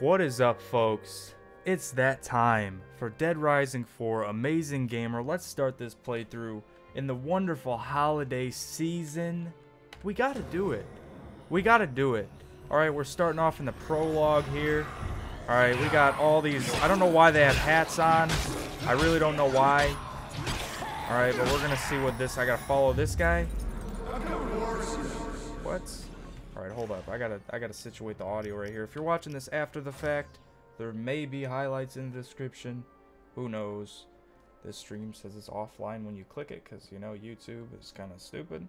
What is up, folks? It's that time for Dead Rising 4 Amazing Gamer. Let's start this playthrough in the wonderful holiday season. We gotta do it. We gotta do it. Alright, we're starting off in the prologue here. Alright, we got all these. I don't know why they have hats on. I really don't know why. Alright, but we're gonna see what this. I gotta follow this guy. What? Hold up. I gotta I gotta situate the audio right here. If you're watching this after the fact, there may be highlights in the description. Who knows? This stream says it's offline when you click it, because you know YouTube is kind of stupid.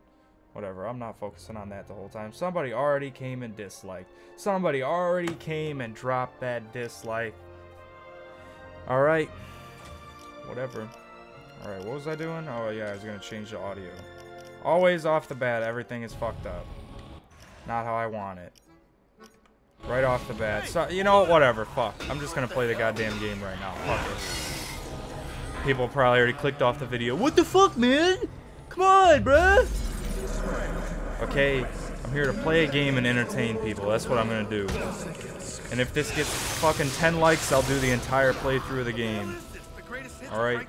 Whatever, I'm not focusing on that the whole time. Somebody already came and disliked. Somebody already came and dropped that dislike. Alright. Whatever. Alright, what was I doing? Oh yeah, I was gonna change the audio. Always off the bat, everything is fucked up. Not how I want it. Right off the bat. So, you know what? Whatever. Fuck. I'm just gonna play the goddamn game right now. Fuck it. People probably already clicked off the video. What the fuck, man? Come on, bruh. Okay, I'm here to play a game and entertain people. That's what I'm gonna do. And if this gets fucking 10 likes, I'll do the entire playthrough of the game. Alright?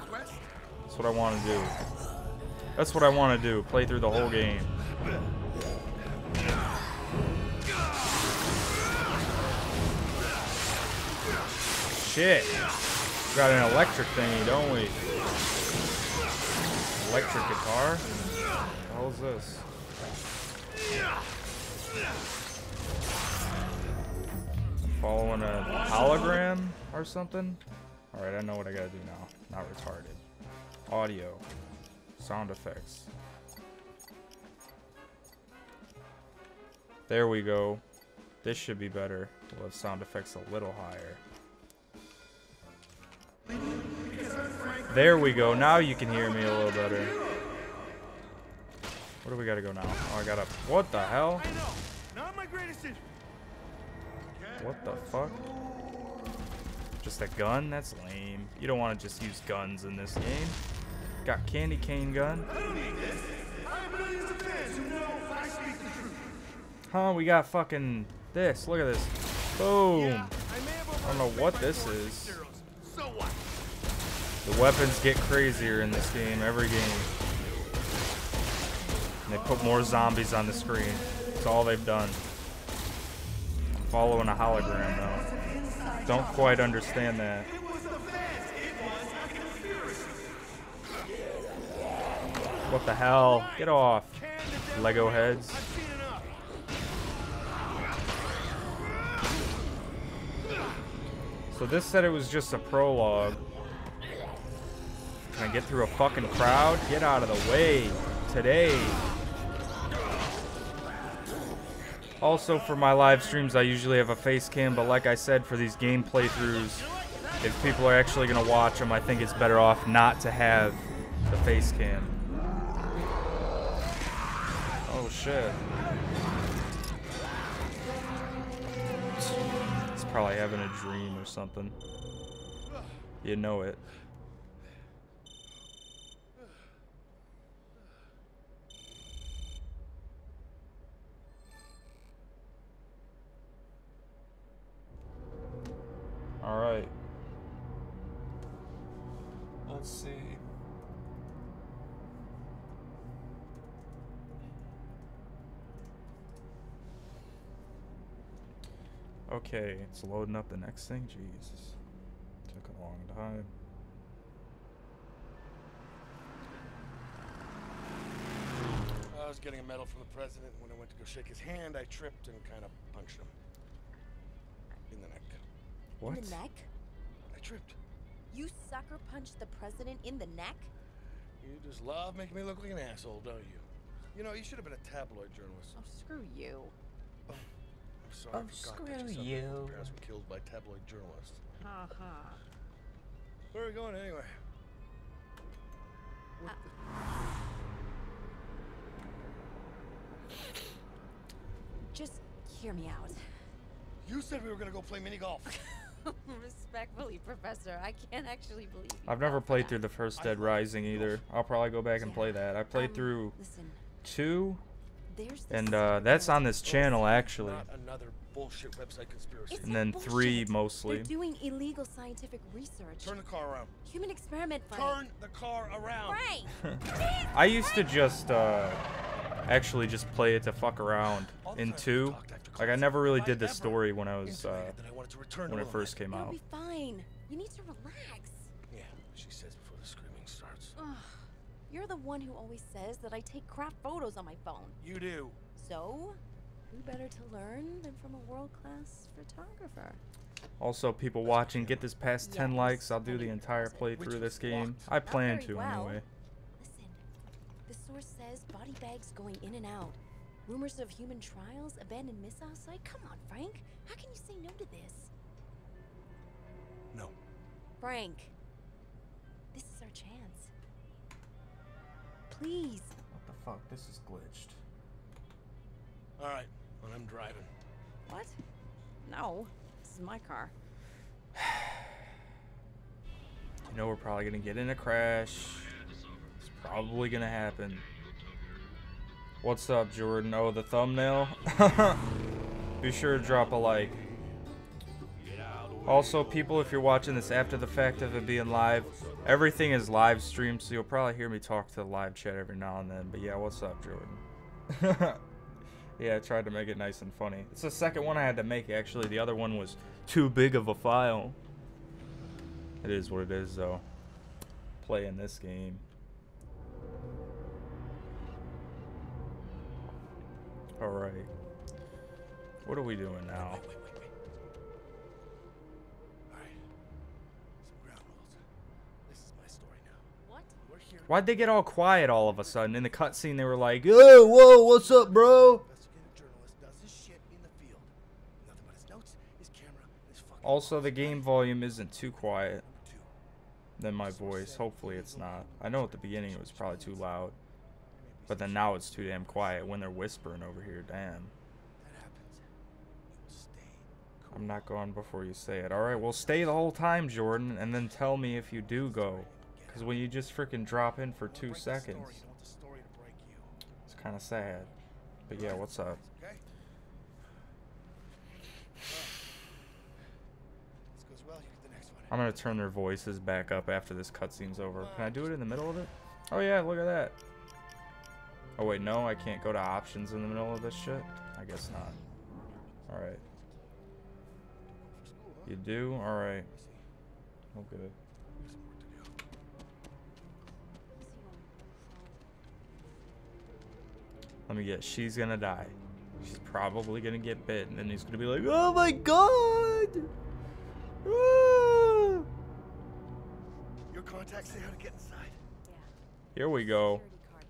That's what I want to do. That's what I want to do. Play through the whole game. Shit. Got an electric thingy, don't we? Electric guitar? What the hell is this? Following a hologram or something? Alright, I know what I gotta do now. Not retarded. Audio. Sound effects. There we go. This should be better. We'll have sound effects a little higher. There we go. Now you can hear me a little better. Where do we gotta go now? Oh, I gotta. What the hell? What the fuck? Just a gun? That's lame. You don't want to just use guns in this game. Got candy cane gun. Huh? We got fucking this. Look at this. Boom. I don't know what this is. The weapons get crazier in this game, every game. And they put more zombies on the screen. That's all they've done. I'm following a hologram though. Don't quite understand that. What the hell? Get off. Lego heads. So this said it was just a prologue. Can I get through a fucking crowd? Get out of the way. Today. Also, for my live streams, I usually have a face cam, but like I said, for these game playthroughs, if people are actually going to watch them, I think it's better off not to have the face cam. Oh, shit. It's probably having a dream or something. You know it. Okay, it's loading up the next thing. Jesus. Took a long time. I was getting a medal from the president. When I went to go shake his hand, I tripped and kind of punched him in the neck. What? In the neck? I tripped. You sucker punched the president in the neck? You just love making me look like an asshole, don't you? You know, you should have been a tabloid journalist. Oh, screw you. I'm sorry, Oh, I forgot that screw your son you. and parents were killed by tabloid journalists. Ha ha. Where are we going anyway? What Just hear me out. You said we were gonna go play mini golf. Respectfully, Professor, I can't actually believe you I've never played that. through the first Dead Rising either. I'll probably go back and play that. I played Um, through Listen, two, There's this And uh, that's on this channel actually. Not another bullshit website conspiracy. It's And not then three mostly. They're doing illegal scientific research. Turn the car around. Human experiment, Frank. Turn the car around. Frank! I used to just uh, actually just play it to fuck around in two. Like I never really did the story when I was uh, I wanted to return when it first Willamette. came You'll out. be fine. You need to relax. Yeah, she says before the screaming starts. Ugh. You're the one who always says that I take crap photos on my phone. You do. So, who better to learn than from a world-class photographer? Also, people watching, get this past 10 Yes, likes. I'll do the entire Which playthrough of this game. locked. I plan to well. anyway. Listen, the source says body bags going in and out. Rumors of human trials, abandoned missile site. Come on, Frank. How can you say no to this? No. Frank, this is our chance. Please. What the fuck? This is glitched. All right. When I'm driving. What? No. This is my car. You know we're probably gonna get in a crash. It's probably gonna happen. What's up, Jordan? Oh, the thumbnail? Be sure to drop a like. Also, people, if you're watching this after the fact of it being live, everything is live streamed, so you'll probably hear me talk to the live chat every now and then. But yeah, what's up, Jordan? yeah, I tried to make it nice and funny. It's the second one I had to make, actually. The other one was too big of a file. It is what it is, though. Playing this game. Alright. What are we doing now? Why'd they get all quiet all of a sudden? In the cutscene, they were like, "Hey, whoa, what's up, bro?" Also, the game volume isn't too quiet than my voice. Hopefully, it's not. I know at the beginning it was probably too loud, but then now it's too damn quiet when they're whispering over here. Damn. I'm not going before you say it. Alright, well, stay the whole time, Jordan, and then tell me if you do go. Because when you just freaking drop in for two break the story, seconds, You don't want the story to break you. it's kind of sad. But yeah, what's up? Okay. Well. You get the next one. I'm gonna turn their voices back up after this cutscene's over. Can I do it in the middle of it? Oh yeah, look at that. Oh wait, no, I can't go to options in the middle of this shit. I guess not. All right, For school, huh? you do. All right. Let me see. Oh good. We have some work to do. Let me guess. She's gonna die. She's probably gonna get bit, and then he's gonna be like, "Oh my god!" Ah." Your contacts say how to get inside. Yeah. Here we go. Security card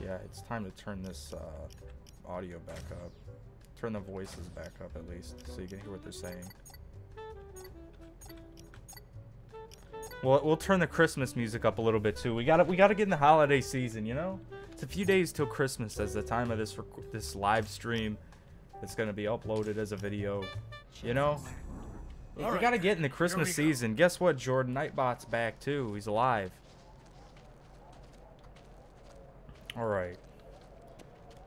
hidden. Yeah, it's time to turn this uh, audio back up. Turn the voices back up at least, so you can hear what they're saying. We'll, we'll turn the Christmas music up a little bit too. We gotta we gotta get in the holiday season, you know. It's a few days till Christmas. As the time of this rec- this live stream, it's gonna be uploaded as a video. You know, we Alright, gotta get in the Christmas we go. season. Guess what? Jordan Nightbot's back too. He's alive. All right.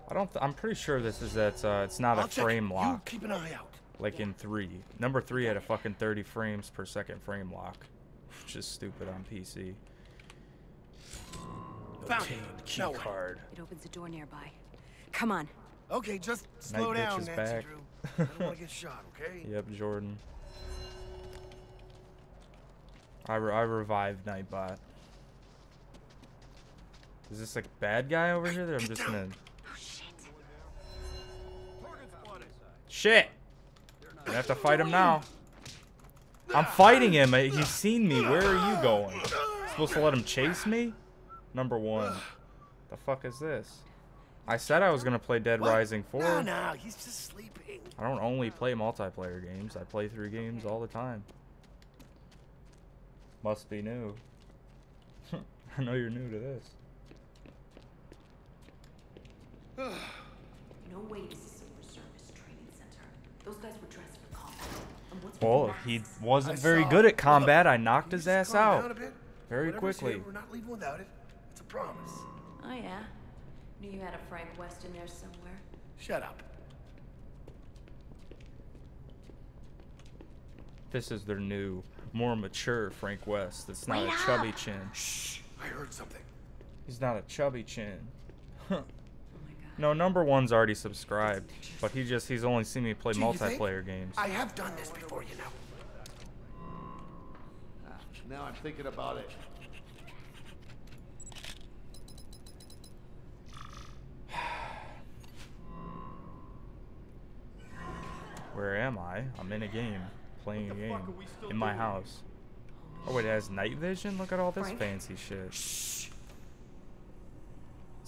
I don't. Th- I'm pretty sure this is that. Uh, it's not I'll a frame it. You lock keep an eye out. like in three. Number three had a fucking 30 frames per second frame lock, which is stupid on PC. Found it. key Now what? card. It opens a door nearby. Come on. Okay, just slow bitch down, is Nancy back. Drew. I don't want to get shot, okay? Yep, Jordan. I, re- I revived Nightbot. Is this a bad guy over here that I'm just gonna... Oh shit. Shit! I have to fight him now. I'm fighting him. uh, He's seen me. Where are you going? Supposed to let him chase me? Number one. The fuck is this? I said I was gonna play Dead What? Rising 4. No, no, he's just sleeping. I don't only play multiplayer games. I play through games all the time. Must be new. I know you're new to this. No way this is Silver Service Training Center. Those guys were dressed for combat. And what's with Well, the if he wasn't I very saw- good at Look, combat, I knocked his ass calm down out. Very Whatever's quickly. Here, we're not leaving without it. It's a promise. Oh yeah. Knew you had a Frank West in there somewhere. Shut up. This is their new, more mature Frank West. It's not Wait a up. chubby chin. Shh. I heard something. He's not a chubby chin. Oh my god. no, number one's already subscribed, but he just he's only seen me play Gee, think? multiplayer games. I have done this before, you know. Now I'm thinking about it. Where am I? I'm in a game, playing a What the fuck game are we still in my doing? house. Oh wait, it has night vision. Look at all this Frank? fancy shit. It's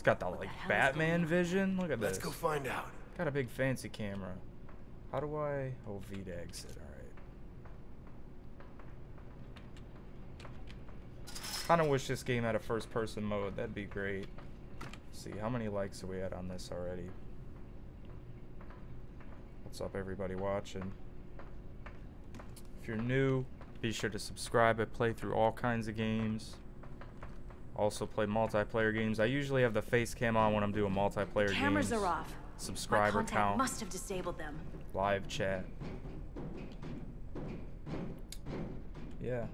got the like the Batman vision. Look at Let's this. go find out. Got a big fancy camera. How do I? Oh, V to exit. All right. Kind of wish this game had a first-person mode. That'd be great. Let's see how many likes have we had on this already. What's up, everybody watching? If you're new, be sure to subscribe. I play through all kinds of games. Also play multiplayer games. I usually have the face cam on when I'm doing multiplayer Cameras games are off. My subscriber contact count, must have disabled them. live chat. Yeah.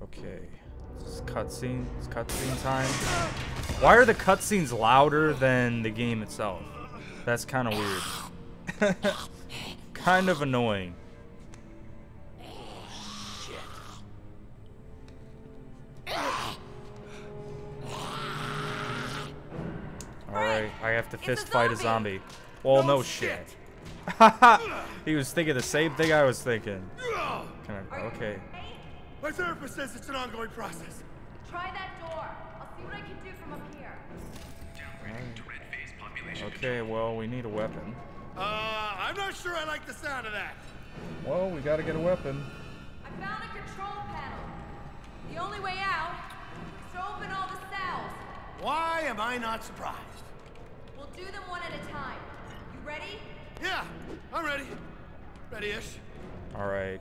Okay. This is cutscene. It's cutscene time. Why are the cutscenes louder than the game itself? That's kind of weird. kind of annoying. Alright, I have to fist fight a zombie. Well, no, shit. he was thinking the same thing I was thinking. Can I, okay. My therapist says it's an ongoing process. Try that door. I'll see what I can do from up here. Okay, well, we need a weapon. Uh, I'm not sure I like the sound of that. Well, we gotta get a weapon. I found a control panel. The only way out is to open all the cells. Why am I not surprised? We'll do them one at a time. You ready? Yeah, I'm ready. Ready-ish. Alright.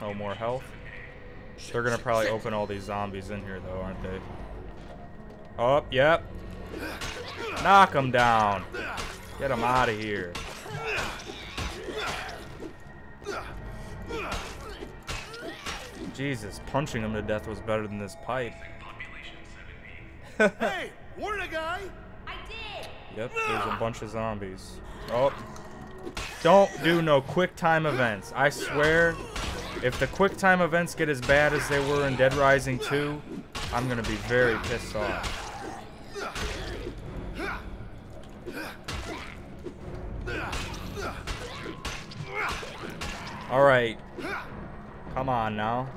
Oh, more health? They're gonna probably open all these zombies in here, though, aren't they? Oh, yep. Knock him down. Get him out of here. Jesus, punching him to death was better than this pipe. hey, warn a guy. I did. Yep, there's a bunch of zombies. Oh. Don't do no quick time events. I swear, if the quick time events get as bad as they were in Dead Rising 2, I'm gonna be very pissed off. Alright. Come on now.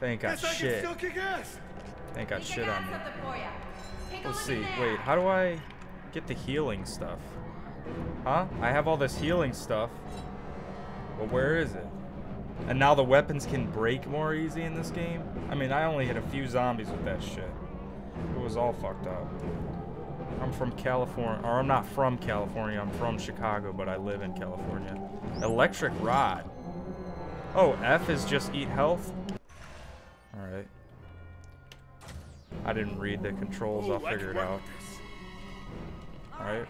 They ain't got Guess I can shit. still kick ass. They got shit on me. something for ya. Take a Let's see. Wait, how do I get the healing stuff? Huh? I have all this healing stuff. But where is it? And now the weapons can break more easy in this game? I mean, I only hit a few zombies with that shit. It was all fucked up. I'm from California, or I'm not from California, I'm from Chicago, but I live in California. Electric rod. Oh, F is just eat health? Alright. I didn't read the controls, Ooh, I'll figure it out. Alright.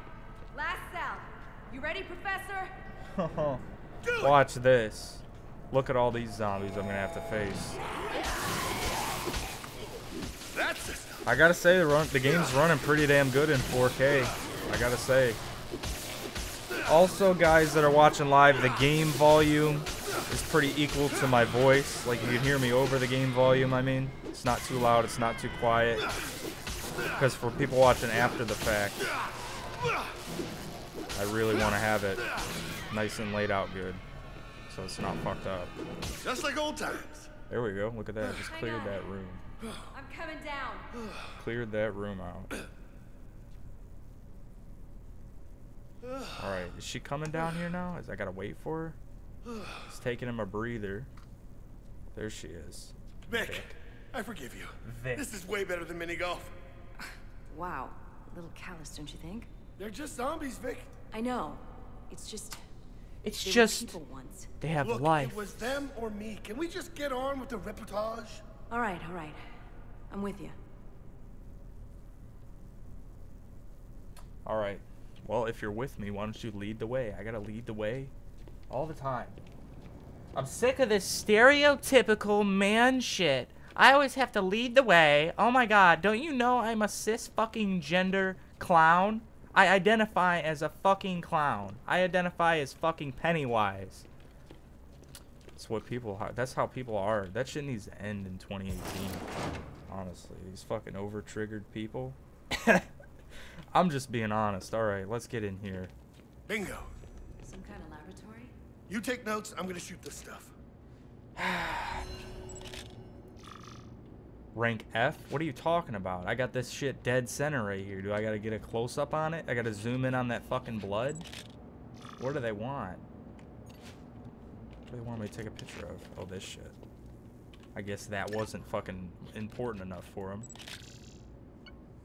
Last cell. You ready, Professor? Watch this. Look at all these zombies I'm gonna have to face. That's the stuff. I gotta say, the, run, the game's running pretty damn good in 4K. I gotta say. Also, guys that are watching live, the game volume is pretty equal to my voice. Like, you can hear me over the game volume, I mean. It's not too loud, it's not too quiet. Because for people watching after the fact, I really want to have it nice and laid out good. So it's not fucked up. Just like old times. There we go. Look at that. Just cleared that room. I'm coming down. Cleared that room out. Alright, is she coming down here now? Is I gotta wait for her? It's taking him a breather. There she is. Vic, Vic. I forgive you. Vic. This is way better than mini golf. Wow. A little callous, don't you think? They're just zombies, Vic. I know. It's just. It's they just once. they have Look, life. it was them or me. Can we just get on with the reportage? All right, all right. I'm with you. All right. Well, if you're with me, why don't you lead the way? I gotta lead the way all the time. I'm sick of this stereotypical man shit. I always have to lead the way. Oh my god, don't you know I'm a cis fucking gender clown? I identify as a fucking clown. I identify as fucking Pennywise. That's what people are. That's how people are. That shit needs to end in 2018. Honestly, these fucking over triggered people. I'm just being honest. All right, let's get in here. Bingo. Some kind of laboratory? You take notes. I'm gonna shoot this stuff. Rank F? What are you talking about? I got this shit dead center right here. Do I gotta get a close up on it? I gotta zoom in on that fucking blood? What do they want? What do they want me to take a picture of? Oh, this shit. I guess that wasn't fucking important enough for him.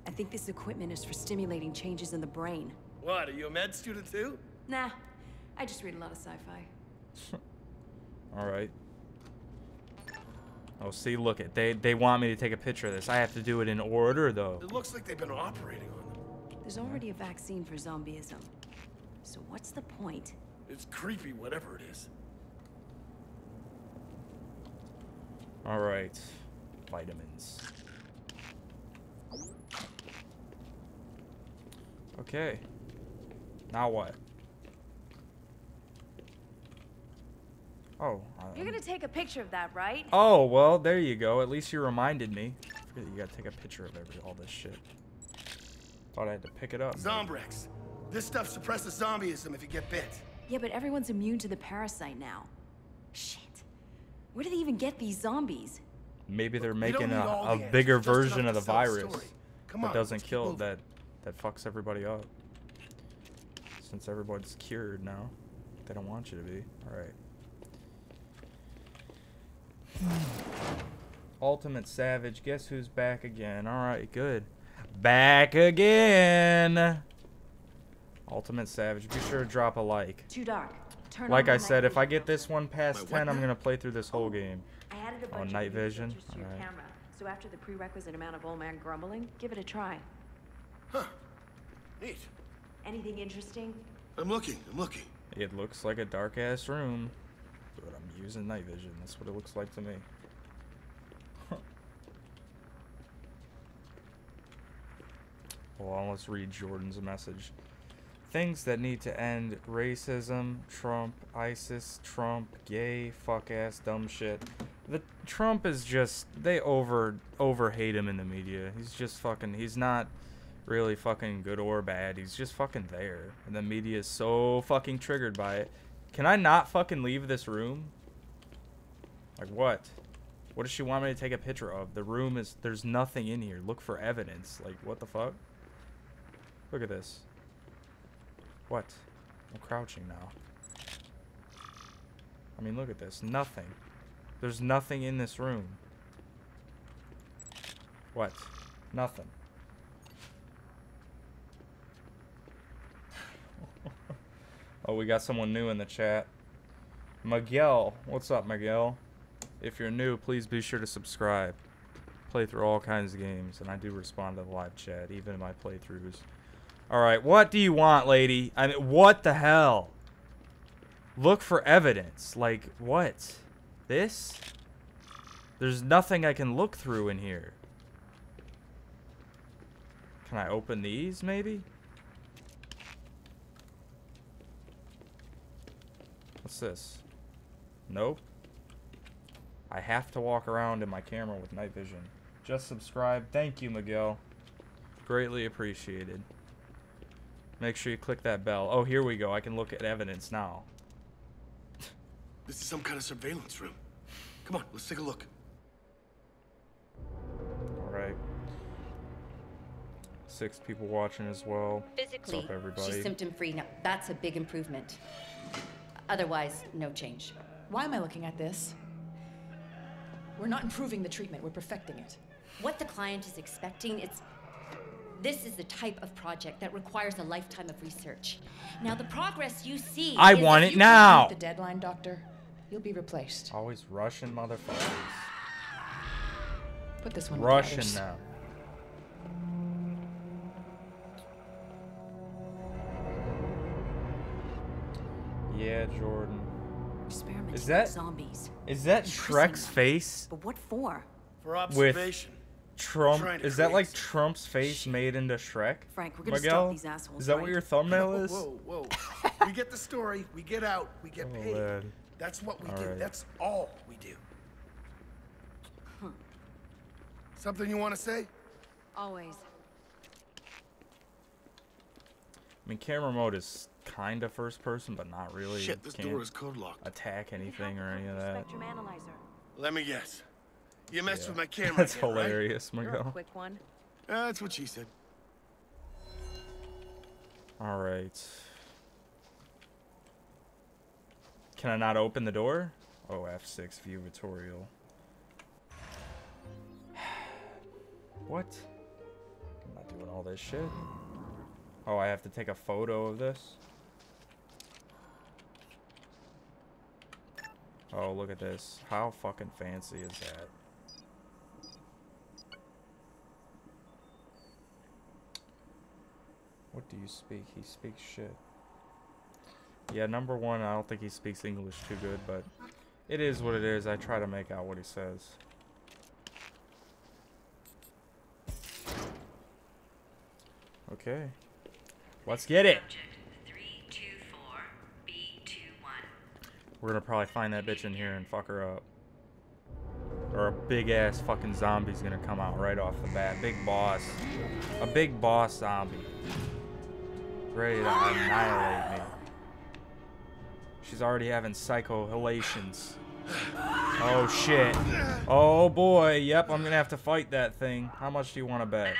I think this equipment is for stimulating changes in the brain. What? Are you a med student too? Nah, I just read a lot of sci-fi. Alright. Oh, see, look it. They they want me to take a picture of this. I have to do it in order, though. It looks like they've been operating on them. There's already a vaccine for zombieism. So what's the point? It's creepy, whatever it is. Alright. Vitamins. Okay. Now what? Oh. You're gonna take a picture of that, right? Oh, well, there you go. At least you reminded me. Forget you gotta take a picture of every all this shit. Thought I had to pick it up. Zombrex. This stuff suppresses zombieism if you get bit. Yeah, but everyone's immune to the parasite now. Shit. Where do they even get these zombies? Maybe they're You making a, all a the bigger version of the virus story. Come that on, doesn't kill moving. that that fucks everybody up. Since everybody's cured now, they don't want you to be. All right. Ultimate Savage, guess who's back again? All right, good. Back again. Ultimate Savage, be sure to drop a like. Too dark. Turn Like I said, if I get this one past My 10, I'm going to play through this whole oh, game. I added a Oh, bunch night of vision? to your Alright. camera. So after the prerequisite amount of old man grumbling, give it a try. Huh. Neat. Anything interesting? I'm looking. I'm looking. It looks like a dark ass room, but I'm using night vision. That's what it looks like to me. well, let's read Jordan's message. Things that need to end racism, Trump, ISIS, Trump, gay, fuck ass, dumb shit. The Trump is just they over over hate him in the media. He's just fucking he's not really fucking good or bad. He's just fucking there. And the media is so fucking triggered by it. Can I not fucking leave this room? Like what? What does she want me to take a picture of? The room is there's nothing in here. Look for evidence. Like what the fuck? Look at this. What? I'm crouching now. I mean, look at this. Nothing. There's nothing in this room. What? Nothing. oh, we got someone new in the chat. Miguel. What's up, Miguel? If you're new, please be sure to subscribe. Play through all kinds of games, and I do respond to the live chat, even in my playthroughs. Alright, what do you want, lady? I mean, what the hell? Look for evidence. Like, what? This? There's nothing I can look through in here. Can I open these, maybe? What's this? Nope. I have to walk around in my camera with night vision. Just subscribe. Thank you, Miguel. Greatly appreciated. Make sure you click that bell. Oh, here we go. I can look at evidence now. This is some kind of surveillance room. Come on, let's take a look. Alright. Six people watching as well. Physically, What's up, everybody? she's symptom free. Now, that's a big improvement. Otherwise, no change. Why am I looking at this? We're not improving the treatment, we're perfecting it. What the client is expecting is this is the type of project that requires a lifetime of research. Now, the progress you see. I is want if it you now. The deadline, Doctor. You'll be replaced. Always Russian motherfuckers. Put this one with Russian now. Is that- zombies. Is that Shrek's face? But what for? For observation. Trump. Is that like Trump's face made into Shrek? Frank, we're gonna Miguel? stop these assholes. Is that right? what your thumbnail is? whoa, whoa. we get the story, we get out, we get Oh, paid. man. That's what we All do. right. That's all we do. Something you want to say? Always. I mean, camera mode is kind of first person, but not really. Shit, this Can't door is code locked. attack anything or any of that. Spectrum analyzer. Let me guess. You messed Yeah. with my camera That's again, right? hilarious, You're a Miguel. quick one. Uh, that's what she said. All right. Can I not open the door? Oh, F6 view tutorial. what? I'm not doing all this shit. Oh, I have to take a photo of this? Oh, look at this. How fucking fancy is that? What do you speak? He speaks shit. Yeah, number one, I don't think he speaks English too good, but it is what it is. I try to make out what he says. Okay. Let's get it. We're gonna probably find that bitch in here and fuck her up. Or a big ass fucking zombie's gonna come out right off the bat. Big boss. A big boss zombie. Ready to annihilate me. She's already having psychohalations. Oh shit. Oh boy. Yep, I'm gonna have to fight that thing. How much do you want to bet?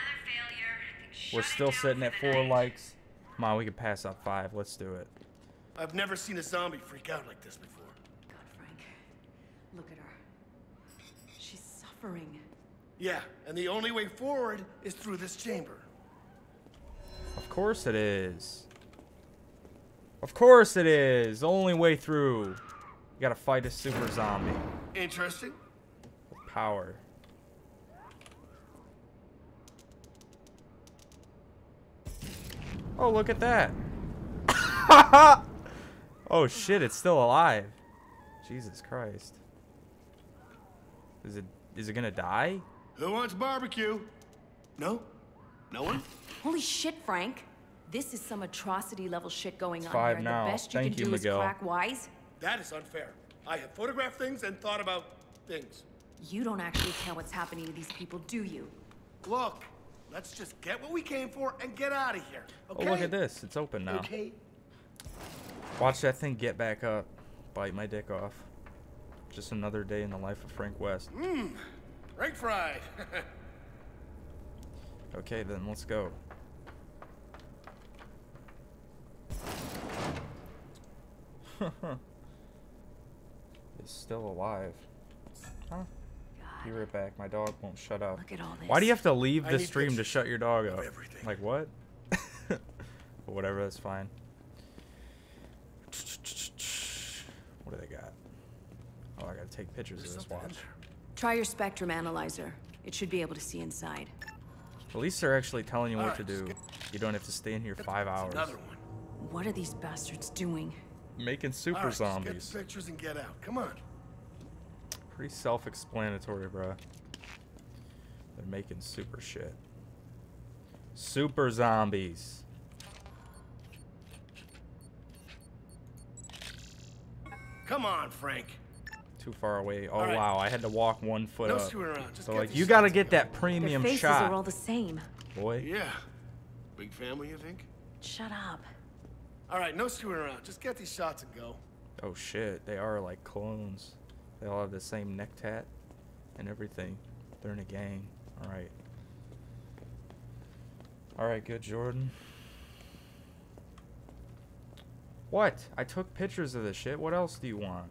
We're still sitting at four likes. Come on, we can pass up five. Let's do it. I've never seen a zombie freak out like this before. God, Frank. Look at her. She's suffering. Yeah, and the only way forward is through this chamber. Of course it is. Of course it is. The only way through. You gotta fight a super zombie. Interesting. With power. Oh, look at that. oh shit, it's still alive. Jesus Christ. Is it is it gonna die? Who wants barbecue? No? No one? Holy shit, Frank. This is some atrocity level shit going It's on five here. now. The best you Thank can you, do Miguel. is crack wise. That is unfair. I have photographed things and thought about things. You don't actually care what's happening to these people, do you? Look, let's just get what we came for and get out of here. Okay? Oh, look at this. It's open now. Okay. Watch that thing get back up. Bite my dick off. Just another day in the life of Frank West. Mmm. Frank fried. Okay, then let's go. It's still alive. Huh? Be right back. My dog won't shut up. Look at all this. Why do you have to leave the stream to pictures shut your dog up? everything. Like what? but whatever, that's fine. What do they got? Oh, I gotta take pictures There's of this watch. Try your spectrum analyzer. It should be able to see inside. At least they're actually telling you what Alright, to do. You don't have to stay in here five hours. Another one. What are these bastards doing? Making super All right, zombies. Get pictures and get out. Come on. Pretty self-explanatory, bruh. They're making super shit. Super zombies. Come on, Frank. Too far away. Oh All right. wow, I had to walk one foot No up. screwing around. Just So get like, these you gotta get and that Their premium faces shot, are all the same. boy. Yeah. Big family, you think? Shut up. All right, no screwing around. Just get these shots and go. Oh shit, they are like clones. They all have the same neck tat and everything. They're in a gang. All right. All right, good, Jordan. What? I took pictures of this shit. What else do you want?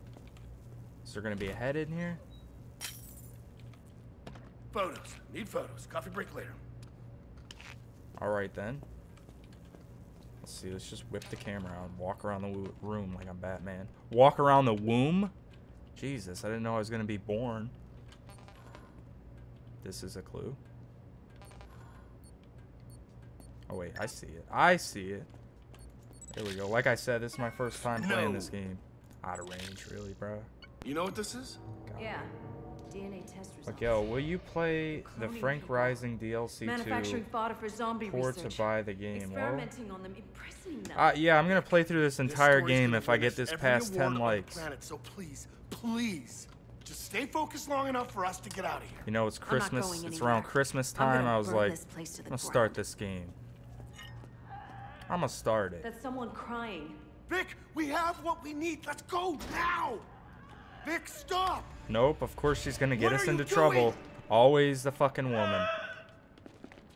Is there gonna be a head in here? Photos. Need photos. Coffee break later. All right then. Let's see. Let's just whip the camera out and walk around the room like I'm Batman. Walk around the womb? Jesus, I didn't know I was gonna be born. This is a clue. Oh wait, I see it. I see it. There we go. Like I said, this is my first time playing this game. Out of range, really, bro. You know what this is? Yeah. DNA test results. Like, yo, will you play the Frank people. Rising DLC Manufacturing fodder for zombie or research. to buy the game? Well, Experimenting on them, imprisoning them. uh, yeah, I'm gonna play through this This entire story's game if I get this past 10 likes. Planet, so please, please, just stay focused long enough for us to get out of here. You know, it's Christmas. It's around. Christmas time. I was like, this place I'm gonna start this game. I'm gonna start it. That's someone crying. Vic, we have what we need. Let's go now. Vic, stop. Nope, of course she's gonna get What us into trouble. doing? Always the fucking woman.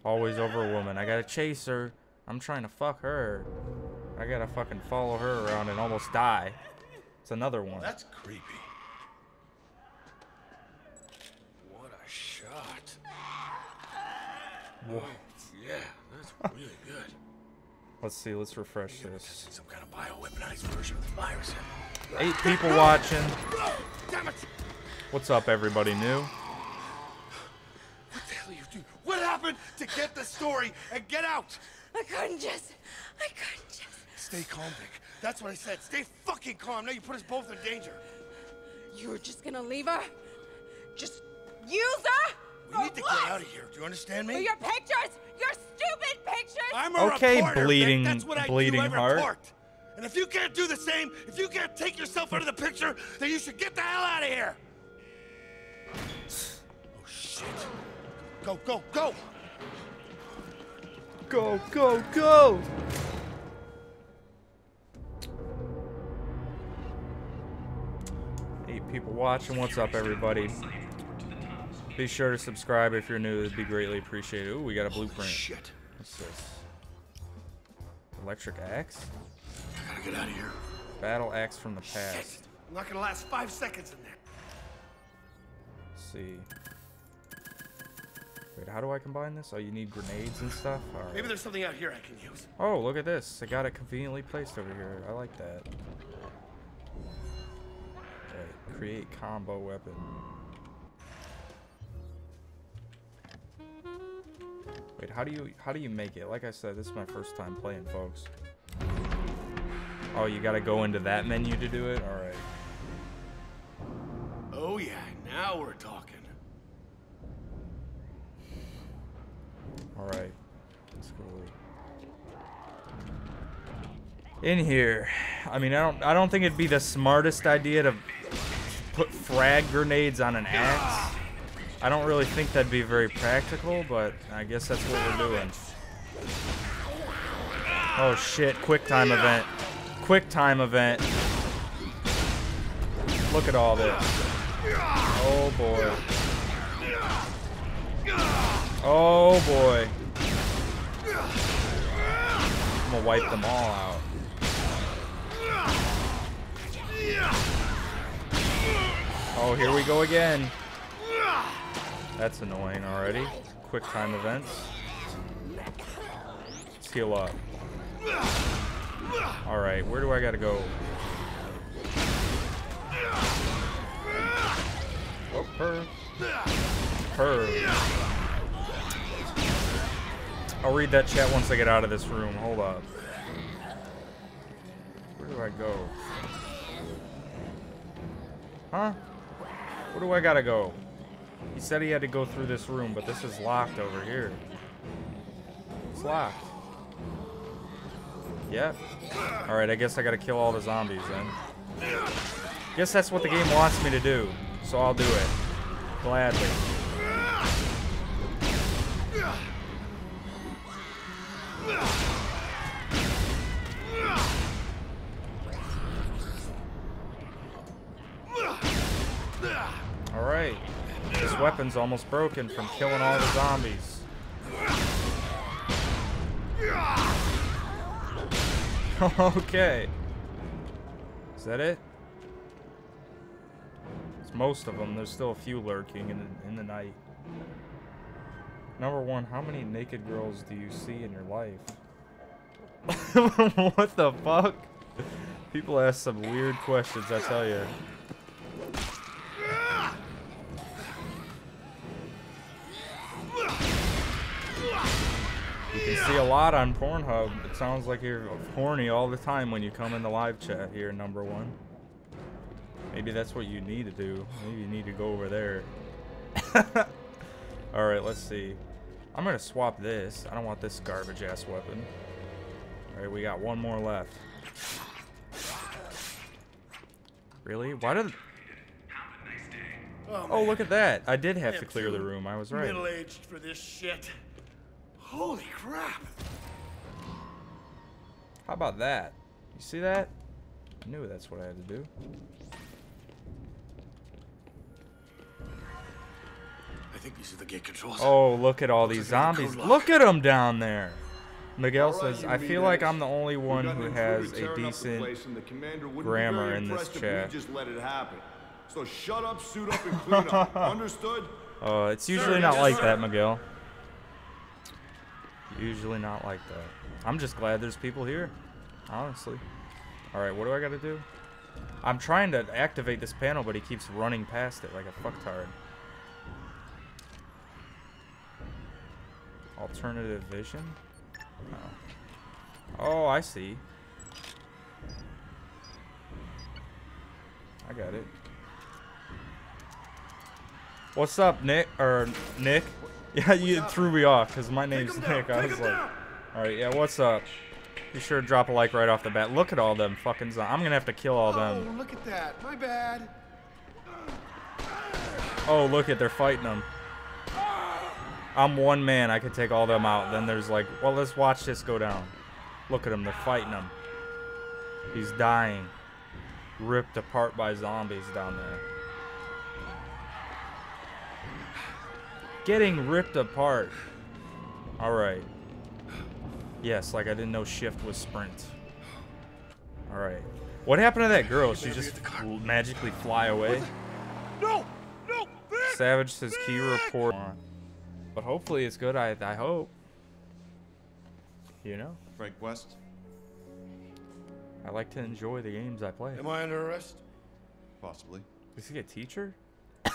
Always over a woman. I gotta chase her. I'm trying to fuck her. I gotta fucking follow her around and almost die. It's another one. That's creepy. What a shot. Whoa. Oh, yeah, that's really. Let's see, let's refresh this. Some kind of bioweaponized version of the virus. Eight people watching. Damn it! What's up, everybody new? What the hell are you doing? What happened to get the story and get out? I couldn't just. I couldn't just. Stay calm, Vic. That's what I said. Stay fucking calm. Now you put us both in danger. You were just gonna leave her? Just use her? We need to get out of here. Do you understand me? For your pictures! Your stupid pictures! I'm a Okay, reporter, Vic. bleeding- That's what I bleeding do. I heart. report. And if you can't do the same, if you can't take yourself out of the picture, then you should get the hell out of here. Oh shit! Go, go, go! Go, go, go! Eight people watching. What's up, everybody? Be sure to subscribe if you're new. It'd be greatly appreciated. Ooh, we got a blueprint. Shit! What's this? Electric axe? I gotta get out of here. Battle axe from the Shit! past. I'm not gonna last five seconds in there. Let's see. Wait, how do I combine this? Oh, you need grenades and stuff? Maybe there's something out here I can use. Oh, look at this. I got it conveniently placed over here. I like that. Okay, create combo weapon. Wait, how do you how do you make it? Like I said, this is my first time playing, folks. Oh, you gotta go into that menu to do it? Alright. Oh yeah, now we're talking. Alright. Let's go. In here. I mean I don't I don't think it'd be the smartest idea to put frag grenades on an axe. I don't really think that'd be very practical, but I guess that's what we're doing. Oh shit, quick time event. Quick time event. Look at all this. Oh boy. Oh boy. I'm gonna wipe them all out. Oh, here we go again. That's annoying already. Quick time events. Let's heal up. Alright, where do I gotta go? Oh, her. Her. I'll read that chat once I get out of this room. Hold up. Where do I go? Huh? Where do I gotta go? He said he had to go through this room, but this is locked over here. It's locked. Yep. Alright, I guess I gotta kill all the zombies then. Guess that's what the game wants me to do, so I'll do it. Gladly. Weapon's almost broken from killing all the zombies. okay. Is that it? It's most of them. There's still a few lurking in the, in the night. Number one, how many naked girls do you see in your life? what the fuck? People ask some weird questions, I tell you. You see a lot on Pornhub. It sounds like you're horny all the time when you come in the live chat here, number one. Maybe that's what you need to do. Maybe you need to go over there. Alright, let's see. I'm gonna swap this. I don't want this garbage ass weapon. Alright, we got one more left. Really? Why did... Oh, oh, look at that. I did have to clear the room. I was right. Middle-aged for this shit. Holy crap! How about that? You see that? I knew that's what I had to do. I think these are the gate controls. Oh, look at all Looks these like zombies. code. Look at them down there. Miguel All right, says, I feel like. I'm the only one who has a tearing the decent place, and the commander wouldn't be grammar very in this chat. We just let it happen. So shut up, suit up, and clean up. Understood? Uh, it's usually not like that, Miguel. Usually not like that. I'm just glad there's people here, honestly. All right, what do I got to do? I'm trying to activate this panel, but he keeps running past it like a fucktard. Alternative vision? Oh. Oh, I see. I got it. What's up, Nick? Or Nick? Yeah, you threw me off because my name's Nick. I was like, all right, yeah, what's up? Be sure to drop a like right off the bat. Look at all them fucking zombies. I'm gonna have to kill all them. Oh, look at that. My bad. Oh, look at they're fighting them. I'm one man. I could take all them out. Then there's like, well, let's watch this go down. Look at him. They're fighting him. He's dying. Ripped apart by zombies down there. Getting ripped apart. All right. Yes, like I didn't know shift was sprint. All right. What happened to that girl? She just magically fly away? No! No! Vic! Savage says key report. But hopefully it's good. I I hope. You know, Frank West? I like to enjoy the games I play. Am I under arrest? Possibly. Is he a teacher?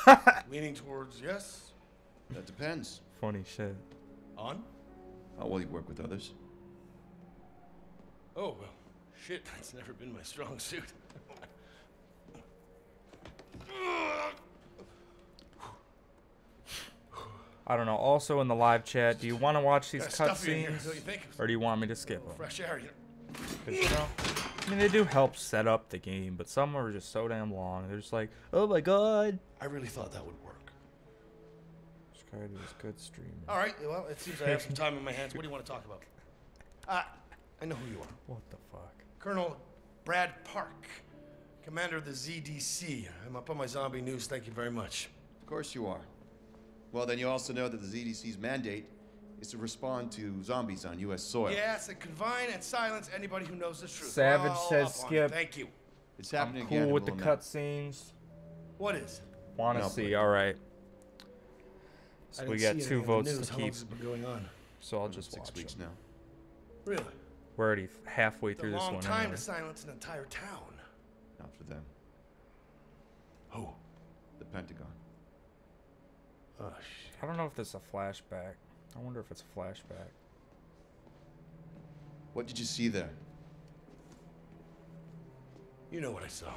Leaning towards yes. That depends. Funny shit. On? How well you work with others. Oh, well, shit, that's never been my strong suit. I don't know. Also in the live chat, do you want to watch these Kinda stuffy in here, cutscenes, don't you think? or do you want me to skip oh, them? Fresh air, you you know, I mean, they do help set up the game, but some are just so damn long. They're just like, oh my god. I really thought that would work. This guy is good streaming. All right, well, it seems I have some time on my hands. What do you want to talk about? Uh, I know who you are. What the fuck? Colonel Brad Park, commander of the ZDC. I'm up on my zombie news. Thank you very much. Of course you are. Well, then you also know that the ZDC's mandate is to respond to zombies on U.S. soil. Yes, and confine and silence anybody who knows the truth. Savage All says up on it. skip. Thank you. It's happening I'm again. cool in with the Willamette. cutscenes. What is? Want to No, see? All right. I So we got two votes news. to How long keep. has it been going on? So I'll just Six watch weeks them. now. Really? We're already halfway It's a through this long one. time anyway. to silence an entire town. Not for them. Who? The Pentagon. Oh, shit. I don't know if this is a flashback. I wonder if it's a flashback. What did you see there? You know what I saw.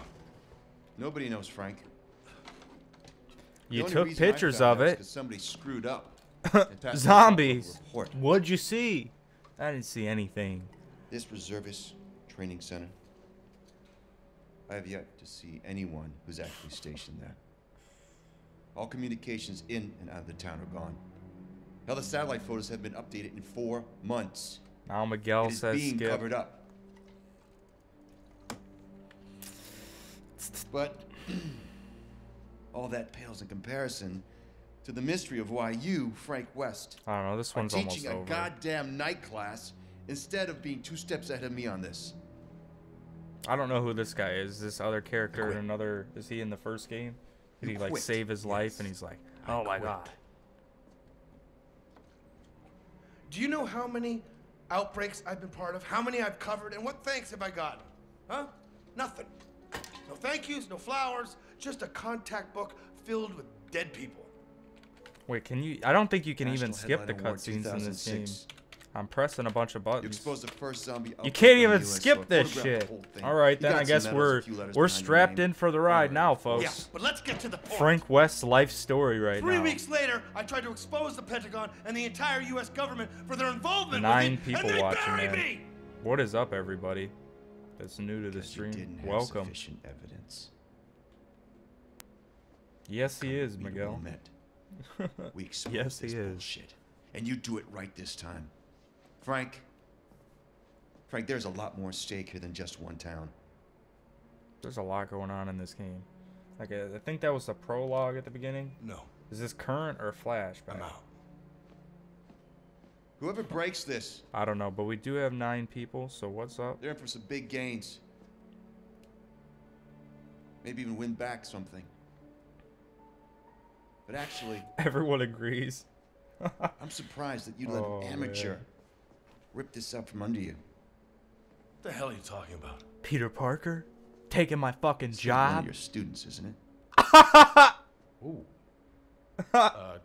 Nobody knows, Frank. You took pictures of it. somebody screwed up. and passed it off on Zombies. What'd you see? I didn't see anything. This reservist training center. I have yet to see anyone who's actually stationed there. All communications in and out of the town are gone. Hell, the satellite photos have been updated in four months. Now Miguel it is says being skip. covered up. But all that pales in comparison to the mystery of why you, Frank West, I don't know. This are one's almost teaching a over. goddamn night class instead of being two steps ahead of me on this. I don't know who this guy is. This other character in another. Is he in the first game? Did You he like quit. save his life and he's like, I oh my quit. god. Do you know how many outbreaks I've been part of? How many I've covered? And what thanks have I gotten? Huh? Nothing. No thank yous, no flowers, just a contact book filled with dead people. Wait, can you? I don't think you can even skip the Headline Award cutscenes in this game. I'm pressing a bunch of You buttons. expose the first zombie. You can't even US skip soil. this shit. the. All right, then I guess we're a few letters we're strapped in for the ride now, folks. Yeah, but let's get to the point. Frank West's life story right Three now. weeks later, I tried to expose the Pentagon and the entire U.S. government for their involvement Nine with me, people and they watching, buried man. me. What is up, everybody? That's new to the stream. didn't have Welcome. sufficient evidence. Yes, he is, We were Miguel. met. We exposed Yes, he this is. bullshit. And you do it right this time. Frank. Frank, there's a lot more at stake here than just one town. There's a lot going on in this game. Like I I think that was the prologue at the beginning. No, Is this current or flashback? I'm out. Whoever breaks this, I don't know, but we do have nine people. So what's up? they're in for some big gains. Maybe even win back something. But actually, Everyone agrees. I'm surprised that you let Oh, an amateur man. rip this up from under you. What the hell are you talking about? Peter Parker taking my fucking It's not one of job. your students, isn't it? Ooh. uh,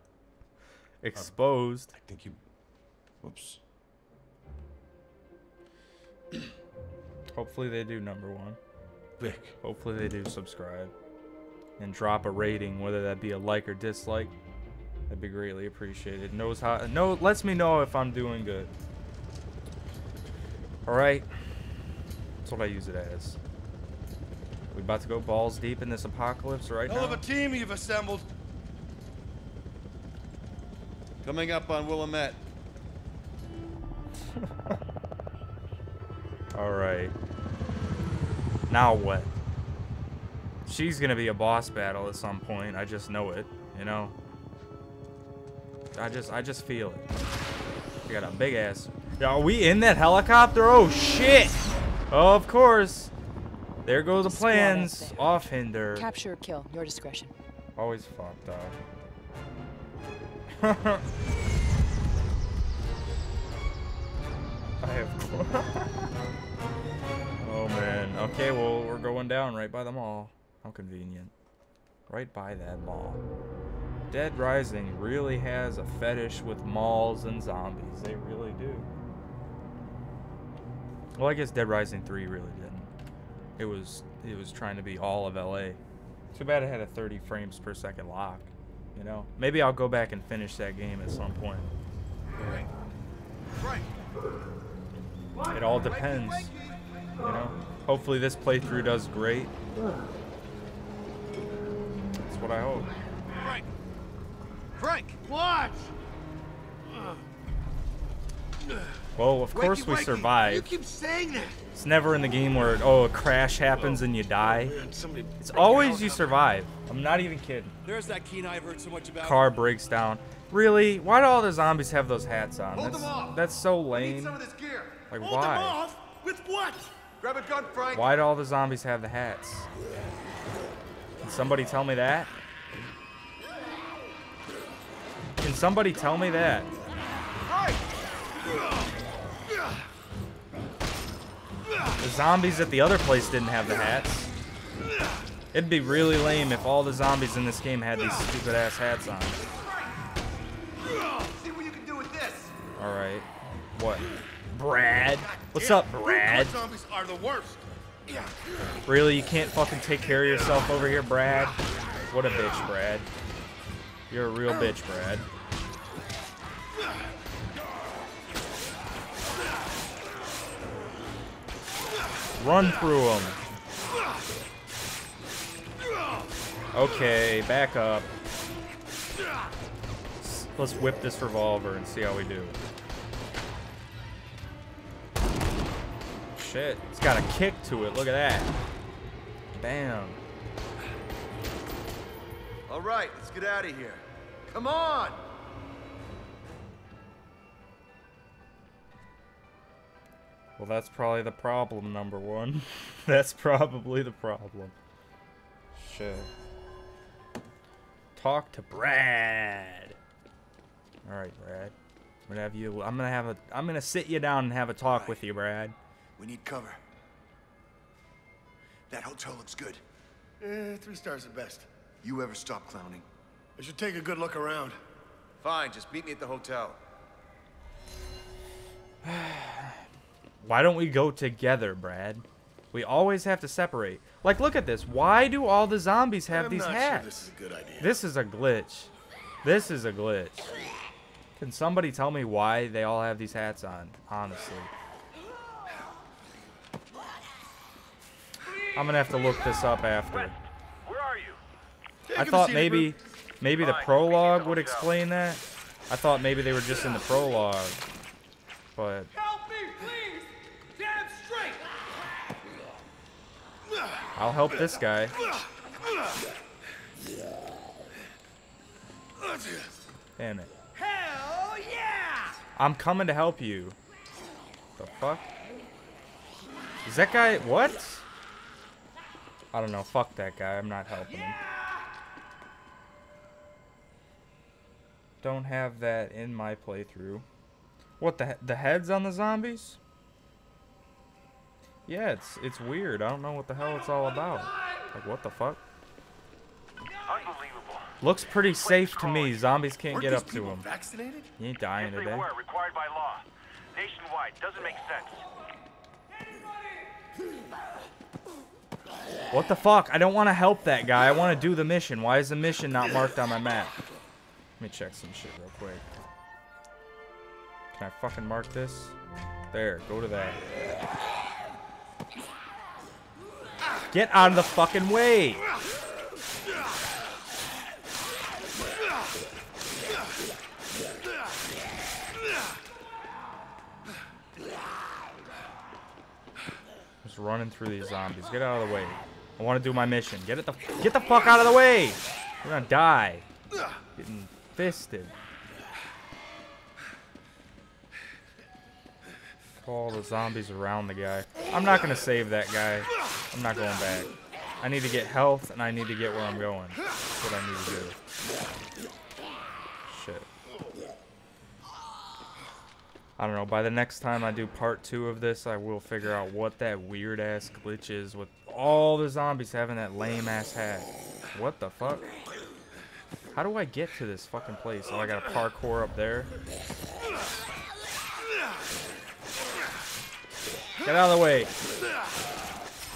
Exposed. I think you. Whoops. Hopefully they do number one. Vic. Hopefully they do subscribe and drop a rating, whether that be a like or dislike. That'd be greatly appreciated. Knows how no lets me know if I'm doing good. All right, that's what I use it as. We about to go balls deep in this apocalypse right Hell of now. a team you've assembled. Coming up on Willamette. All right. Now what? She's gonna be a boss battle at some point. I just know it. You know. I just, I just feel it. We got a big ass. Are we in that helicopter? Oh shit! Oh, of course. There go the plans. Off hinder. Capture or kill, your discretion. Always fucked up. I have. oh man. Okay, well we're going down right by the mall. How convenient. Right by that mall. Dead Rising really has a fetish with malls and zombies. They really do. Well, I guess Dead Rising 3 really didn't. It was it was trying to be all of LA. Too bad it had a 30 frames per second lock. You know, maybe I'll go back and finish that game at some point. It all depends. You know, hopefully this playthrough does great. That's what I hope. Frank. Frank. What? Well, of course we survive. You keep saying that. It's never in the game where oh a crash oh. happens and you die. Oh, Man, It's always you survive. I'm not even kidding. There's that keen I've heard so much about. Car breaks down. Really? Why do all the zombies have those hats on? Hold That's them off. that's so Need lame. some of this gear. Like Hold them why? off? With what? Grab a gun, Frank. Why do all the zombies have the hats? Can somebody tell me that? Can somebody tell me that? The zombies at the other place didn't have the hats. It'd be really lame if all the zombies in this game had these stupid ass hats on. See what you can do with this. Alright. What? Brad? What's up, Brad? Zombies are the worst. Really? You can't fucking take care of yourself over here, Brad? What a bitch, Brad. You're a real bitch, Brad. Run through them. Okay, back up. Let's whip this revolver and see how we do. Shit, it's got a kick to it. Look at that. Bam. All right, let's get out of here. Come on. Well, that's probably the problem, number one. that's probably the problem. Shit. Talk to Brad. All right, Brad. I'm gonna have you. I'm gonna have a. I'm gonna sit you down and have a talk with you, Brad. We need cover. That hotel looks good. Eh, three stars at best. You ever stop clowning? I should take a good look around. Fine, just meet me at the hotel. Why don't we go together, Brad? We always have to separate. Like, look at this. Why do all the zombies have I'm these not hats? Sure this is a good idea. This is a glitch. This is a glitch. Can somebody tell me why they all have these hats on? Honestly. I'm gonna have to look this up after. Where are you? I thought maybe, maybe the prologue would explain that. I thought maybe they were just in the prologue, but Help me, please! Damn straight! I'll help this guy. Damn it. Hell yeah! I'm coming to help you. The fuck? Is that guy what? I don't know. Fuck that guy. I'm not helping him. Don't have that in my playthrough. What the the heads on the zombies? Yeah, it's it's weird. I don't know what the hell it's all about. Like what the fuck? Unbelievable. Looks pretty safe to me. Zombies can't Weren't get up to him. Vaccinated? He ain't dying Yes, today. were required by law. Nationwide. Doesn't make sense. What the fuck? I don't want to help that guy. I want to do the mission. Why is the mission not marked on my map? Let me check some shit real quick. Can I fucking mark this? There, go to that. Get out of the fucking way! Just running through these zombies. Get out of the way. I want to do my mission. Get it the get the fuck out of the way. We're gonna die. Getting fisted. All the zombies around the guy. I'm not gonna save that guy. I'm not going back. I need to get health and I need to get where I'm going. That's what I need to do. Shit. I don't know. By the next time I do part two of this, I will figure out what that weird ass glitch is with all the zombies having that lame ass hat. What the fuck? How do I get to this fucking place? Oh, I got a parkour up there. Get out of the way.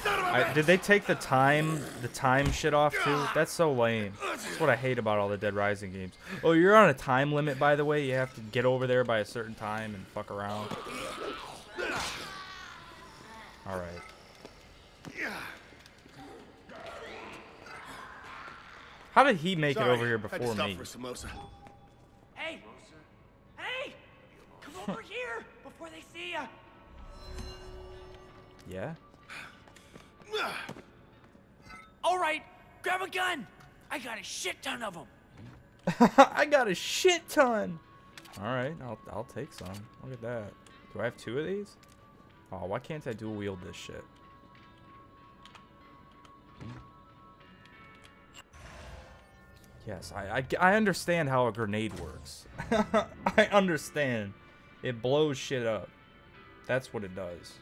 I, did they take the time, the time shit off too? That's so lame. That's what I hate about all the Dead Rising games. Oh, you're on a time limit, by the way. You have to get over there by a certain time and fuck around. All right. How did he make Sorry, it over here had to before stop me? for samosa. Hey! Hey! Come over here before they see ya! Yeah. All right, grab a gun. I got a shit ton of them. I got a shit ton. All right, I'll I'll take some. Look at that. Do I have two of these? Oh, why can't I dual wield this shit? Yes, I, I, I understand how a grenade works. I understand. It blows shit up. That's what it does.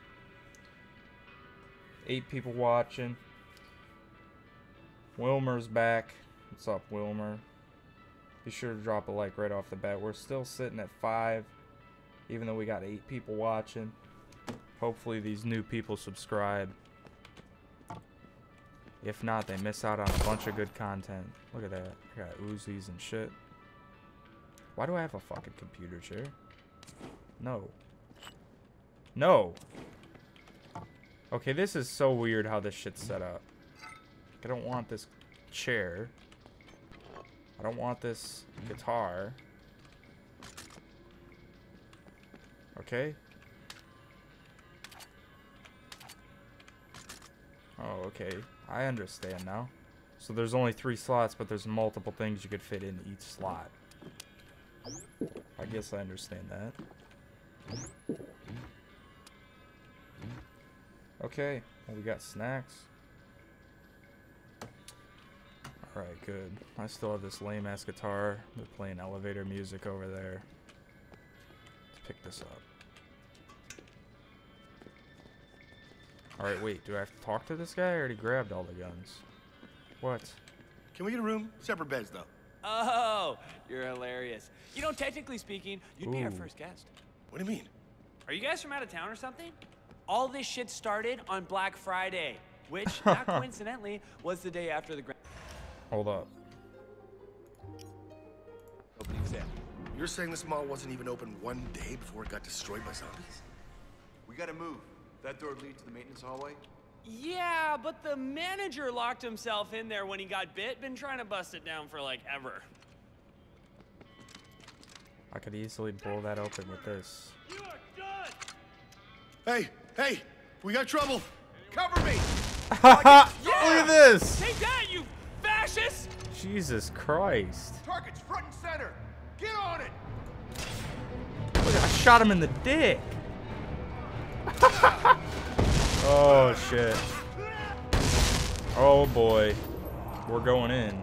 Eight people watching. Wilmer's back. What's up, Wilmer? Be sure to drop a like right off the bat. We're still sitting at five, even though we got eight people watching. Hopefully, these new people subscribe. If not, they miss out on a bunch of good content. Look at that. I got Uzis and shit. Why do I have a fucking computer chair? No. No. Okay, this is so weird how this shit's set up. I don't want this chair. I don't want this guitar. Okay. Oh, okay. I understand now. So there's only three slots, but there's multiple things you could fit in each slot. I guess I understand that. Okay, well, we got snacks. Alright, good. I still have this lame ass guitar. They're playing elevator music over there. Let's pick this up. Alright, wait, do I have to talk to this guy? I already grabbed all the guns. What? Can we get a room? Separate beds, though. Oh, you're hilarious. You know, technically speaking, you'd be our first guest. What do you mean? Are you guys from out of town or something? All this shit started on Black Friday, which, not coincidentally, was the day after the grand Hold up. opening sale. You're saying this mall wasn't even open one day before it got destroyed by zombies? We gotta move. That door leads to the maintenance hallway? Yeah, but the manager locked himself in there when he got bit. Been trying to bust it down for like ever. I could easily blow that open with this. You are done! Hey, hey, we got trouble. Cover me! Look at this! Take that, you fascist! Jesus Christ. Target's front and center! Get on it! Look, I shot him in the dick. oh shit. Oh boy. We're going in.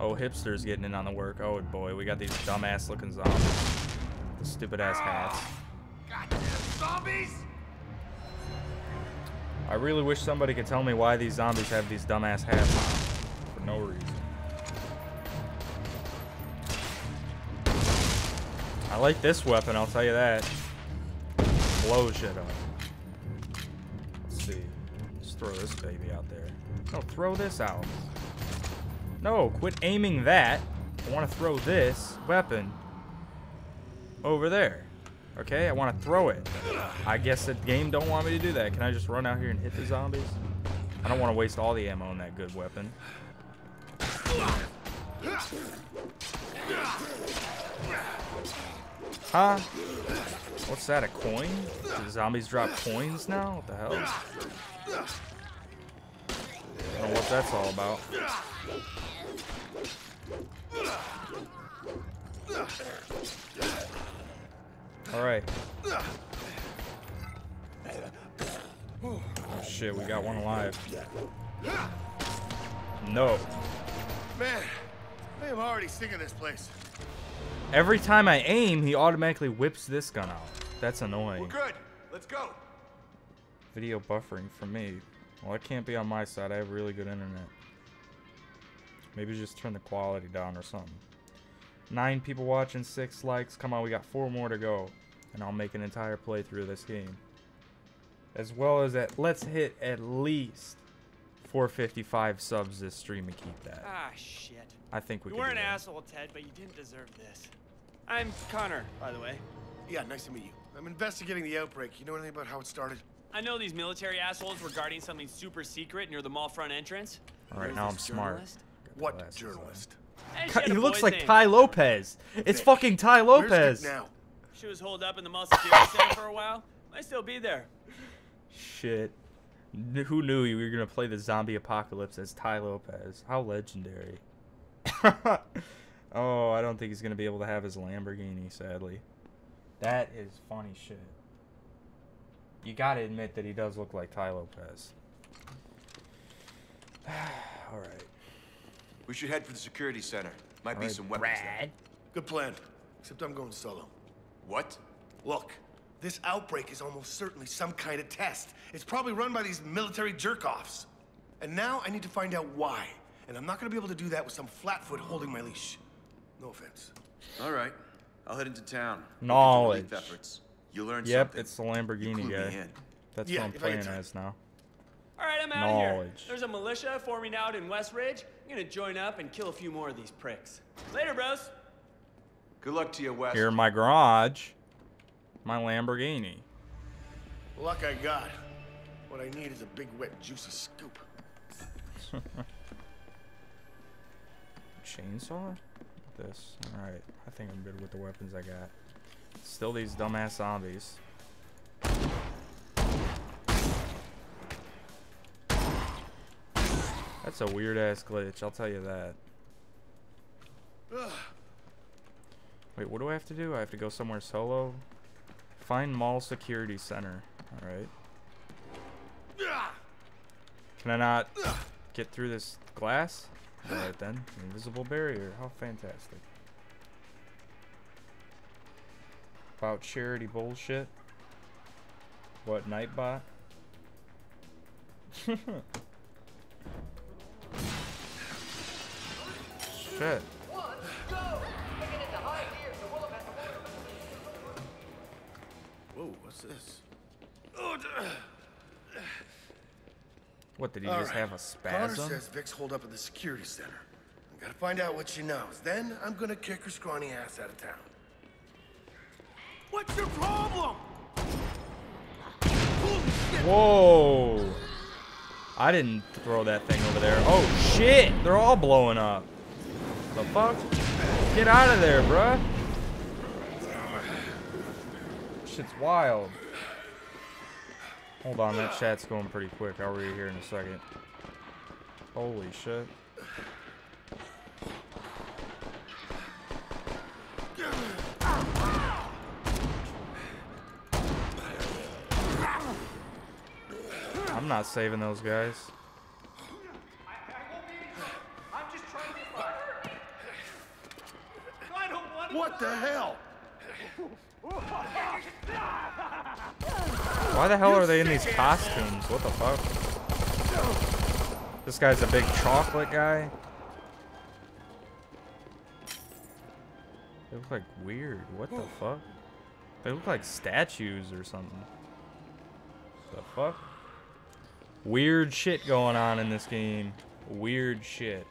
Oh, hipster's getting in on the work. Oh boy, we got these dumbass looking zombies. The stupid ass hats. Goddamn zombies! I really wish somebody could tell me why these zombies have these dumbass hats. For no reason. I like this weapon, I'll tell you that. Blow shit up. Let's see. Let's throw this baby out there. No, throw this out. No, quit aiming that. I want to throw this weapon over there. Okay, I want to throw it. I guess the game don't want me to do that. Can I just run out here and hit the zombies? I don't want to waste all the ammo on that good weapon. Huh? What's that, a coin? Do the zombies drop coins now? What the hell? I don't know what that's all about. Alright. Oh shit, we got one alive. No. Man, I am already sick of this place. Every time I aim, he automatically whips this gun out. That's annoying. We're good. Let's go. Video buffering for me. Well, it can't be on my side. I have really good internet. Maybe just turn the quality down or something. Nine people watching, six likes. Come on, we got four more to go. And I'll make an entire playthrough of this game. As well as that, let's hit at least 455 subs this stream and keep that. Ah, shit. I think we You were an that. asshole, Ted, but you didn't deserve this. I'm Connor, by the way. Yeah, nice to meet you. I'm investigating the outbreak. You know anything about how it started? I know these military assholes were guarding something super secret near the mall front entrance. All right, There's now I'm smart. journalist. What journalist? And she Ki- had He looks like name. Tai Lopez. It's Vic. fucking Tai Where's Lopez. Now? She was holed up in the muscle security center for a while. Might still be there. Shit. N- Who knew you were gonna play the zombie apocalypse as Tai Lopez? How legendary. oh, I don't think he's gonna be able to have his Lamborghini, sadly. That is funny shit. You gotta admit that he does look like Tai Lopez. Alright. We should head for the security center. Might be Alright, some weapons there. Brad. Good plan. Except I'm going solo. What? Look, this outbreak is almost certainly some kind of test. It's probably run by these military jerk-offs. And now I need to find out why. And I'm not gonna be able to do that with some flatfoot holding my leash. No offense. All right. I'll head into town. Knowledge. relief Efforts. You learn Yep, something. it's the Lamborghini Clue guy. That's Yeah, what I'm if I playing as now. All right, I'm out of here. Knowledge. There's a militia forming out in West Ridge. I'm gonna join up and kill a few more of these pricks. Later, bros. Good luck to you, West. Here in my garage, my Lamborghini. Luck I got. What I need is a big, wet, juicy scoop. Chainsaw? This. Alright. I think I'm good with the weapons I got. Still these dumbass zombies. That's a weird ass glitch, I'll tell you that. Wait, what do I have to do? I have to go somewhere solo? Find mall security center. Alright. Can I not get through this glass? Alright then. Invisible barrier. How fantastic. About charity bullshit. What, Nightbot? Shit. Whoa, What's this? What did he All just right. have a Connor spasm? says Vic's holed up at the security center. I gotta find out what she knows. Then I'm gonna kick her scrawny ass out of town. What's your problem? Whoa! I didn't throw that thing over there. Oh shit! They're all blowing up. The fuck? Get out of there, bruh. Shit's wild. Hold on, that chat's going pretty quick. I'll read it here in a second. Holy shit. I'm not saving those guys. What the hell? Why the hell are they in these costumes? What the fuck? This guy's a big chocolate guy. They look like weird. What the fuck? They look like statues or something. What the fuck? Weird shit going on in this game. Weird shit.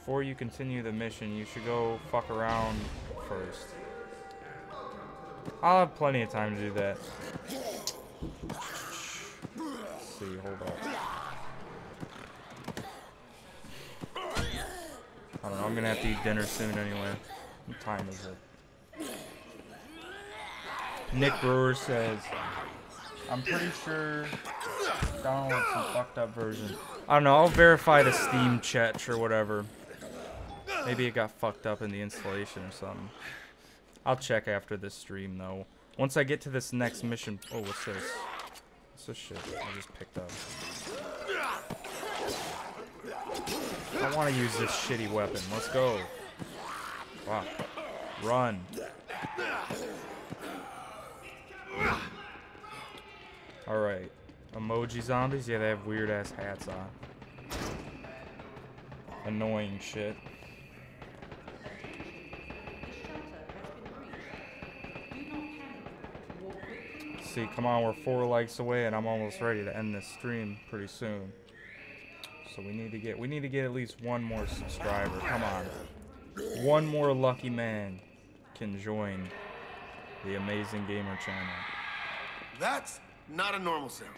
Before you continue the mission, you should go fuck around first. I'll have plenty of time to do that. Let's see, hold up. I don't know, I'm gonna have to eat dinner soon anyway. What time is it? Nick Brewer says, I'm pretty sure download some fucked up version. I don't know, I'll verify the Steam chat or whatever. Maybe it got fucked up in the installation or something. I'll check after this stream though. Once I get to this next mission. Oh, what's this? What's this shit I just picked up? I want to use this shitty weapon. Let's go. Wow. Run. Alright. Emoji zombies? Yeah, they have weird ass hats on. Annoying shit. See, come on, we're four likes away and I'm almost ready to end this stream pretty soon. So we need to get we need to get at least one more subscriber. Come on. One more lucky man can join the Amazing Gamer channel. That's not a normal sound.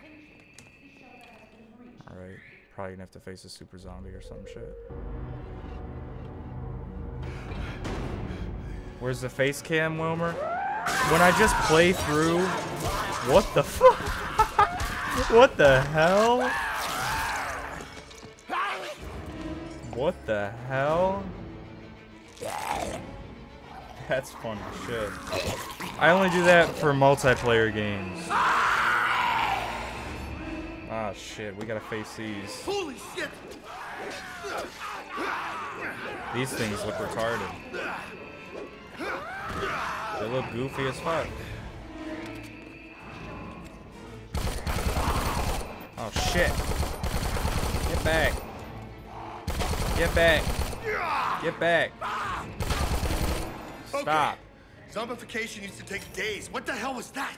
Alright. Probably gonna have to face a super zombie or some shit. Where's the face cam, Wilmer? When I just play through... What the fuck? what the hell? What the hell? That's funny shit. I only do that for multiplayer games. Ah shit, we gotta face these. Holy shit! These things look retarded. They look goofy as fuck. Oh shit. Get back. Get back. Get back. Stop. Zombification used to take days. What the hell was that?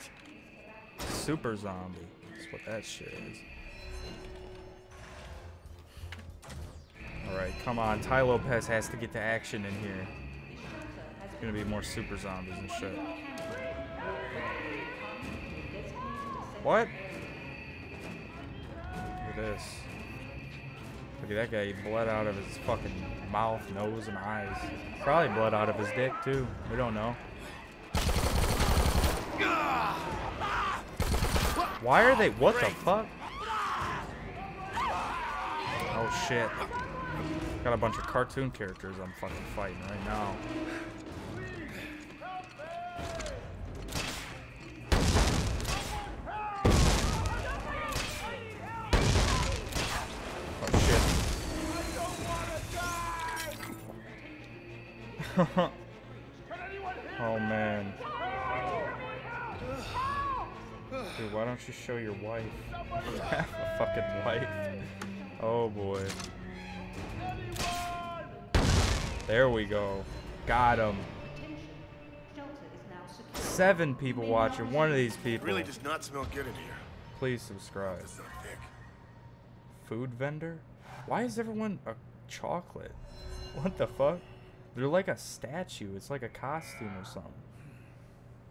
Super zombie. That's what that shit is. Alright, come on. Tai Lopez has to get to action in here. It's gonna be more super zombies and shit. What? This. Look at that guy. He bled out of his fucking mouth, nose, and eyes. Probably bled out of his dick, too. We don't know. Why are they? What the fuck? Oh shit. Got a bunch of cartoon characters I'm fucking fighting right now. Oh man. Dude, why don't you show your wife? You have a fucking wife. Oh boy. There we go. Got him. seven people watching. One of these It people. really does not smell good in here. Please subscribe. It's not thick. Food vendor? Why is everyone a chocolate? What the fuck? They're like a statue. It's like a costume or something.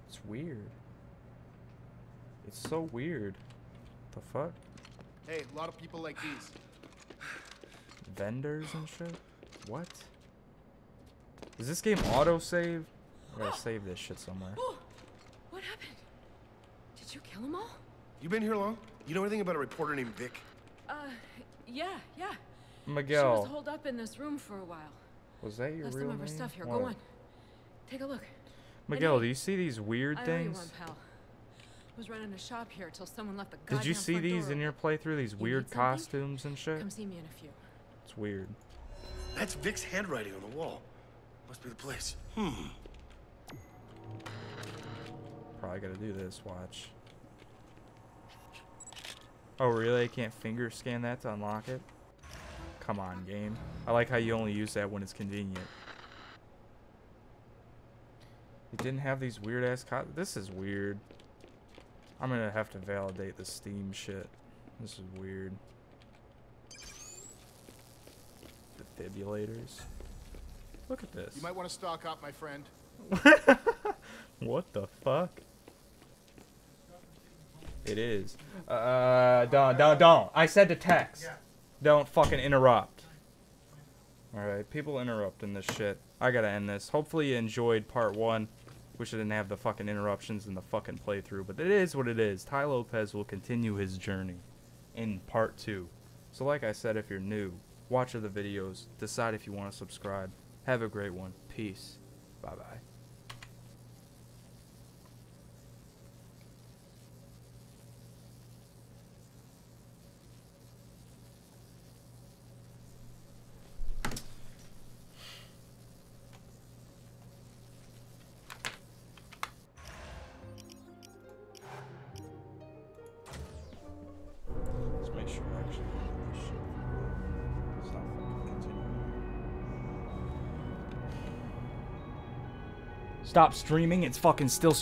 It's weird. It's so weird. The fuck? Hey, a lot of people like these. Vendors and shit? What? Is this game auto-save? I gotta save this shit somewhere. Oh, what happened? Did you kill them all? You been here long? You know anything about a reporter named Vic? Uh, yeah, yeah. Miguel. She Miguel. was holed up in this room for a while. Was that your Left real some of her stuff here. What? Go on. Take a look. Miguel, do you see these weird I owe things? you one, pal. Was running a shop here till someone left the Did you see these in your playthrough? These You weird costumes and shit? Come see me in a few. It's weird. That's Vic's handwriting on the wall. Must be the place. Hmm. Probably gotta do this, watch. Oh really? I can't finger scan that to unlock it? Come on, game. I like how you only use that when it's convenient. It didn't have these weird ass co- This is weird. I'm gonna have to validate the Steam shit. This is weird. Defibrillators. Look at this. You might want to stock up, my friend. What the fuck? It is. Uh, don't, don't, don't. I said to text. Don't fucking interrupt. Alright, people interrupting this shit. I gotta end this. Hopefully you enjoyed part one. Wish I didn't have the fucking interruptions in the fucking playthrough, but it is what it is. Tai Lopez will continue his journey in part two. So like I said, if you're new, watch other videos, decide if you want to subscribe. Have a great one. Peace. Bye bye Stop streaming. It's fucking still